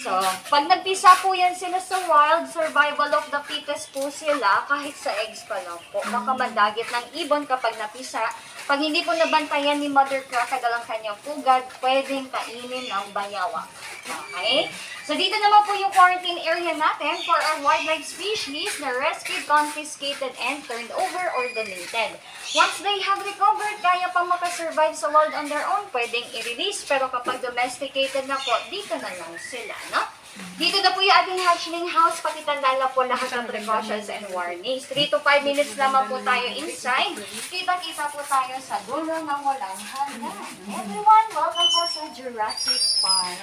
So, pag nagpisa po yan sila sa wild, survival of the fittest po sila, kahit sa eggs pa lang po. Baka madagit ng ibon kapag napisa. Pag hindi po nabantayan ni Mother Crocodile ang kanyang pugad, pwedeng kainin ng bayawa. Okay? So, dito naman po yung quarantine area natin for our wildlife species na rescued, confiscated, and turned over or donated. Once they have recovered, kaya pa makasurvive sa world on their own, pwedeng i-release. Pero kapag domesticated na po, dito na lang sila, no? Dito na po yung ating hatchling house. Pakitanda na po lahat ng precautions and warnings. 3 to 5 minutes lamang po tayo inside. Kita-kita po tayo sa dulo ng walang hanggan. Everyone, welcome po sa Jurassic Park.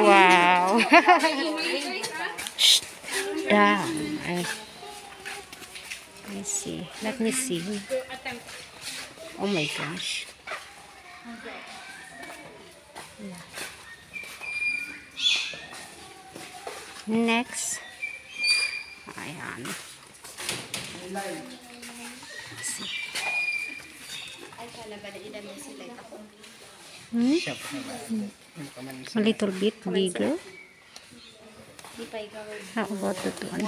Wow. Shh. Down. I, I see. Let me see. Oh my gosh. Next. Ayan. Hmm? A little bit bigger. How about that one?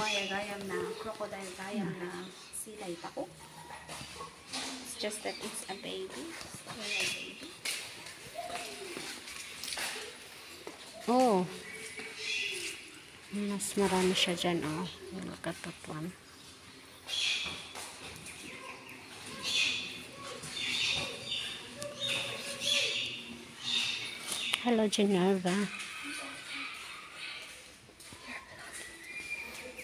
It's just that it's a baby. Still a baby. Oh. Mas marami siya dyan, oh. Look at that one. Hello, Geneva.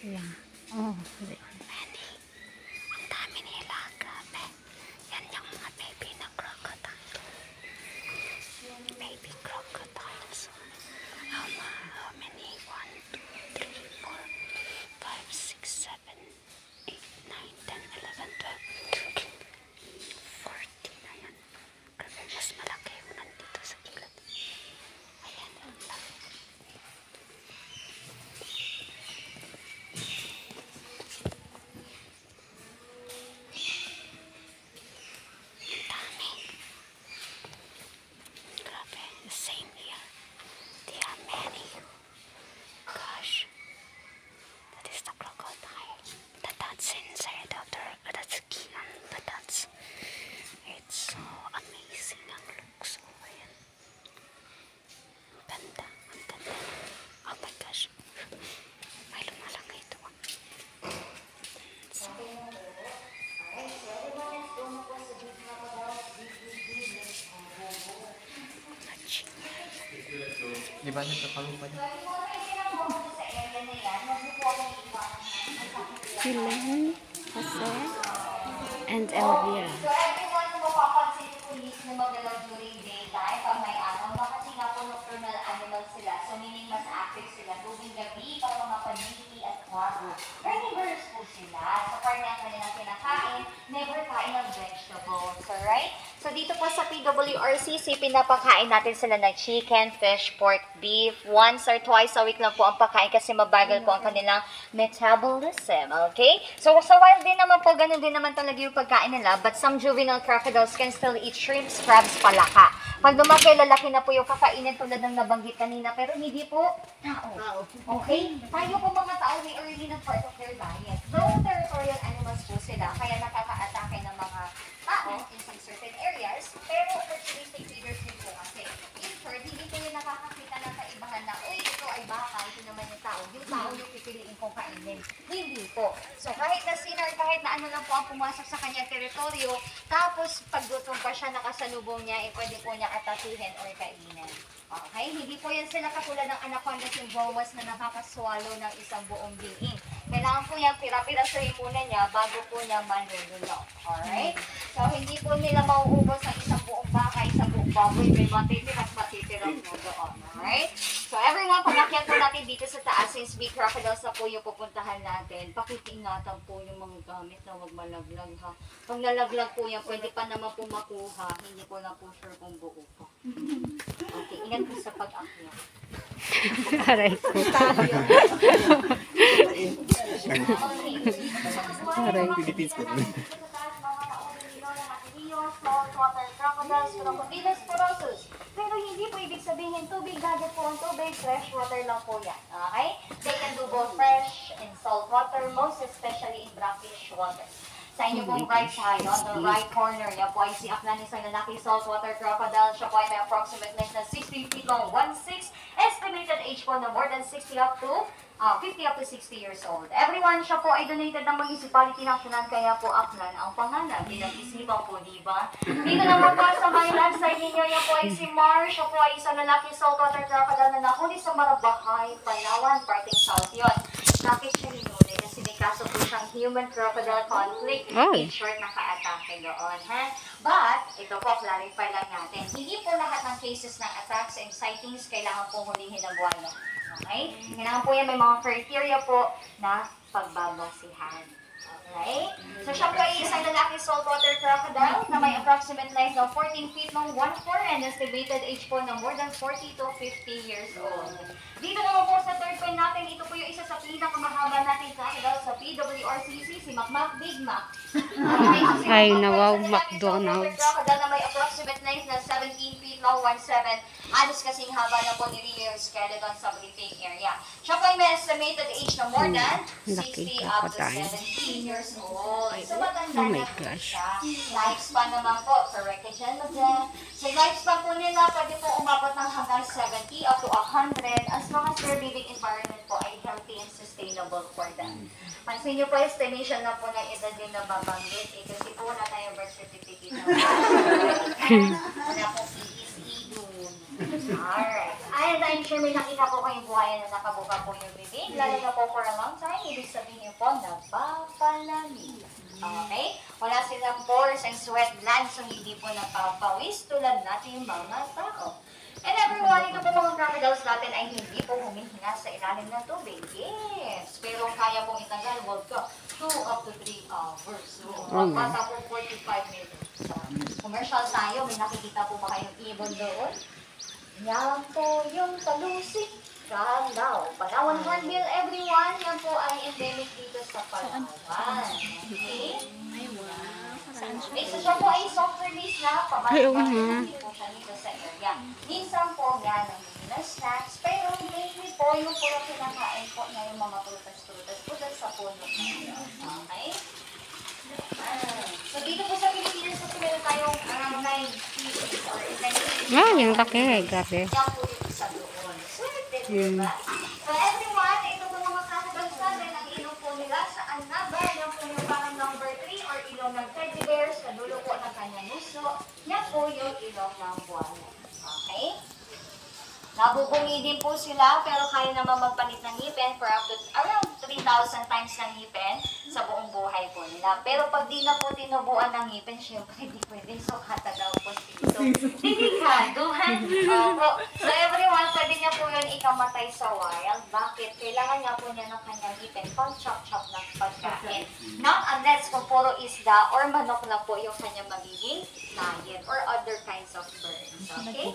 Yan. Oh, very many. Ang dami nila, grabe. Yan yung mga baby na crocodile. Baby crocodiles. How, ma- how many? One, two, three, four, five, six, seven, eight, nine, ten, eleven, twelve, fourteen. Ayan. Grabe, mas malaki yung nandito sa gilid. Ayan, ang laki. Ang dami. Grabe, the same here. There are many. Gosh. That is the crocodile. The that's inside of the, the skin. The that's, it's so amazing ang looks. Oh, ayan. Ang ganda. Ang ganda. Oh my gosh. May lumalangay ito. So, matching. Di ba nagkakalupa niya? Helen, Jose, and Elvira. So everyone na mapapansin ni police na magalaw during daytime pag may araw na kasi nga po nocturnal animal sila. So meaning mas active sila tuwing gabi para mga paniki Carnivorous po sila. So part ng kanilang kinakain, never kain ng vegetables. Alright? So dito po sa PWRCC, pinapakain natin sila ng chicken, fish, pork, beef. Once or twice a week lang po ang pakain kasi mabagal po ang kanilang metabolism. Okay? So sa wild din naman po, ganun din naman talaga yung pagkain nila. But some juvenile crocodiles can still eat shrimps, crabs, palaka. Pag lumaki, lalaki na po yung kakainin tulad ng nabanggit kanina. Pero hindi po tao. Okay? Tayo po mga tao, may early na part of their diet. Though territorial animals po sila, kaya nakaka-atake ng mga tao in some certain areas, pero opportunistic feeders din po kasi. In short, hindi po yung nakakakita ng kaibahan na, uy, ito ay baka, ito naman yung tao. Yung tao yung pipiliin kong kainin. Hindi po. So kahit na sinner, kahit na ano lang po ang pumasok sa kanyang teritoryo, tapos paggutom pa siya, nakasalubong niya, eh pwede po niya atakihin or kainin. Okay? Hindi po yan sila katulad ng anaconda yung boas na nakakaswalo ng isang buong biing. Kailangan po yan pira-pirasahin muna niya bago po niya manlululo. Alright? So, hindi po nila mauubos ang isang buong baka, isang buong baboy, may matitira at matitira po doon. Alright? So, everyone, pamakyat po natin dito sa taas since big crocodiles na po yung pupuntahan natin. Pakitingatan po yung mga gamit na huwag malaglag ha. Pag nalaglag po yan, pwede pa naman po makuha. Hindi ko lang po sure kung buo pa. Okay, ingat po sa pag-akyat. Aray ko. Aray. Philippines po. Saltwater crocodiles, crocodilus porosus, Pero hindi po ibig sabihin tubig, gadget po ang tubig, fresh water lang po yan. Okay? They can do both fresh and salt water, most especially in brackish water. Sa inyo pong right side, on the right corner, yan po ay si Aklan isang lalaki saltwater crocodile. Siya po ay may approximate length na 16 feet long, 1.6. Age po na more than 60 up to ah, 50 up to 60 years old. Everyone, siya po ay donated ng municipality ng Aklan, kaya po Aklan ang pangalan. Bilang isipan po, di ba? Dito naman po sa my left side ninyo, yan po ay si Mar. Siya po ay isang lalaki saltwater crocodile na nahuli sa Marabahay, Palawan, parting south yun. Bakit siya hinuli? Kasi may kaso po siyang human-crocodile conflict. Oh. In short, naka-atake doon, ha? But, ito po, clarify lang natin. Hindi po lahat ng cases ng attacks and sightings kailangan pong hulihin ng buwan. Okay? Kailangan po yan may mga criteria po na pagbabasihan. Okay? So, siya po ay isang lalaki saltwater crocodile na may approximate length ng 14 feet long 1.4 and estimated age po ng more than 40 to 50 years old. Dito naman po sa third point natin, ito po yung isa sa pinakamahaba natin crocodile sa PWRCC, si Macmac Big Mac. Ay, nawaw, McDonald's. saltwater crocodile na may approximate length na 17 feet long 1.7. Alos kasing haba po Rio yung skeleton sa breathing area. Siya po ay may estimated age na more than Laki 60 up to crocodile. 17 years old. So, matanda Oh na po siya. Lifespan naman po, correct ka dyan, madam. Sa lifespan po nila, pwede po umabot ng hanggang 70 up to 100 as long as their living environment po ay healthy and sustainable for them. Pansin niyo po, estimation na po ng edad din na babanggit. Eh, kasi po wala tayong birth certificate na wala dun. Alright. And I'm sure may nakita po kayong buhayan na nakabuka po yung bibig. Lalo na po for a long time. Ibig sabihin po, napapalamig. Okay? Wala silang pores and sweat glands so hindi po napapawis tulad natin mga tao. And everyone, ito po mga crocodiles natin ay hindi po humihina sa ilalim ng tubig. Yes! Pero kaya pong itagal, wag ka, 2 up to 3 hours. So, Oh, bata po 45 minutes. So, commercial tayo, may nakikita po ba kayong ibon doon? Yan po yung talusik. Kalaw. Palawan Hornbill, everyone. Yan po ay endemic dito sa Palawan. Okay? Isa siya po ay soft release na pabalik nga. hindi po siya dito sa area. Minsan po yan ang na snacks, pero mainly po yung po yung kinakain po niya yung mga prutas-prutas po dahil sa puno na. Okay? Ah. So dito po sa Pilipinas, kasi meron tayong around 9 species or 9 species. Ah, yung laki. Grabe. Yan po yung isa doon. Swerte? So everyone, ito po mga cannibals natin, ang ilong po nila sa anaba, yan po yung parang number 3 or ilong ng teddy bear, sa dulo po ng kanyang uso, yan po yung ilong ng buwana. Okay? Nabubungi din po sila, pero kaya naman magpalit ng ngipin for up to around 3,000 times ng ngipin sa buong buhay po nila. Pero pag di na po tinubuan ng ngipin, syempre di pwede. So, kata daw po dito. Dinikaduhan. Opo. So, everyone, pwede niya po yun ikamatay sa wild. Bakit? Kailangan niya po niya ng kanyang ngipin pang chop-chop ng pagkain. Not unless kung puro isda or manok lang po yung kanyang magiging diet or other kinds of birds. Okay?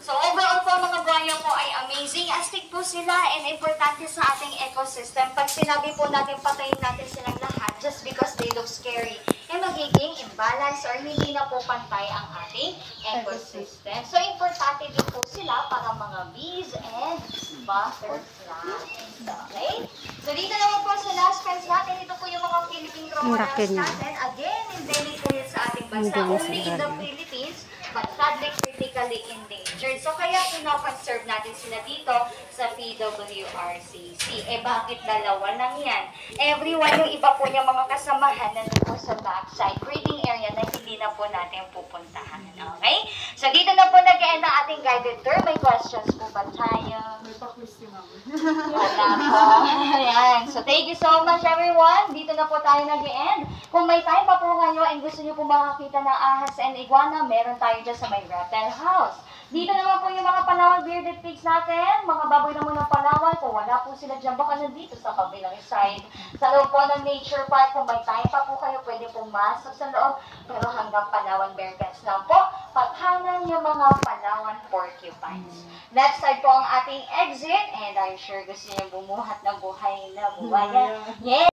So overall po mga buhaya po ay amazing. Astig po sila and importante sa ating ecosystem. Pag sinabi po natin patayin natin silang lahat just because they look scary, magiging imbalance or hindi na po pantay ang ating ecosystem. So importante din po sila para mga bees and butterflies. Okay? So dito naman po sa last friends natin, ito po yung mga Philippine crocodiles natin. Again, endemic sa ating bansa. Only in the. Philippines, but sadly critically endangered. So kaya pinakonserve natin sila dito sa PWRCC. Eh bakit dalawa lang yan? Everyone, yung iba po yung mga kasamahan na po sa backside breeding area na hindi na po natin pupuntahan. Okay? So dito na po nag-end ang ating guided tour. May questions po ba tayo? Ayan. So, thank you so much, everyone. Dito na po tayo nag-end. Kung may time pa po kayo and gusto niyo po makakita ng ahas and iguana, meron tayo dyan sa may reptile house. Dito naman po yung mga Palawan bearded pigs natin, mga baboy naman ng Palawan. Kung wala po sila dyan, baka nandito sa kabilang side. Sa loob po ng nature park, kung may time pa po kayo, pwede pong masok sa loob. Pero hanggang Palawan bear lang po, paghanan yung mga Palawan porcupines. Left side po ang ating exit, and I'm sure gusto niyo bumuhat ng buhay na buhayan. Yes!